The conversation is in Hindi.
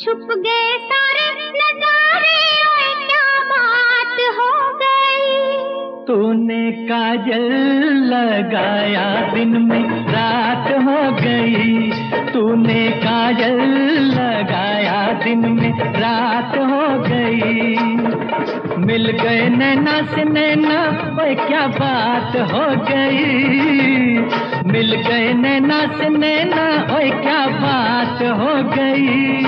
छुप गए सारे नजारे क्या बात हो गई? तूने काजल लगाया दिन में रात हो गई। तूने काजल लगाया दिन में रात हो गई। मिल गए नैना से नैना, ओए क्या बात हो गई। मिल गए नैना से नैना, ओए क्या बात हो गई।